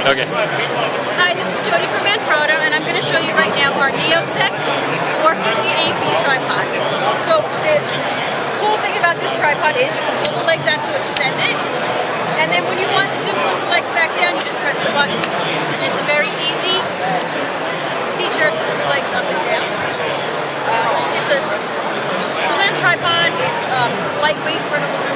Okay. Hi, this is Jodi from Manfrotto, and I'm going to show you right now our NeoTec 458B tripod. So the cool thing about this tripod is you can pull the legs out to extend it, and then when you want to put the legs back down, you just press the button. It's a very easy feature to put the legs up and down. Uh, it's a aluminum tripod. It's um, lightweight for an aluminum.